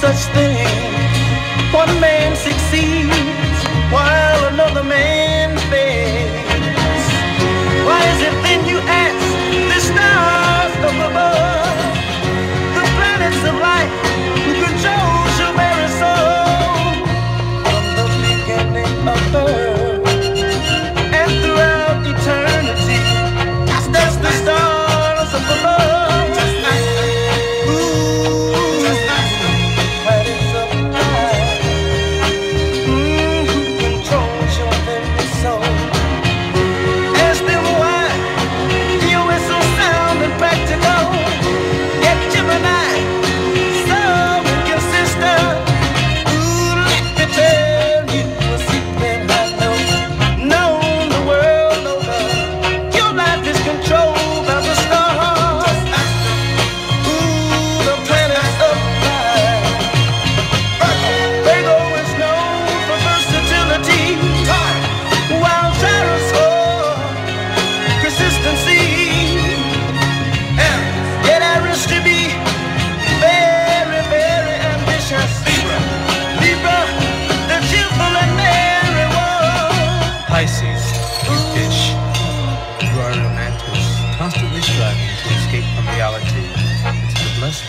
such thing. One man succeeds while another man fails. Why is it then you ask the stars up above, the planets of light?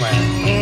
plan.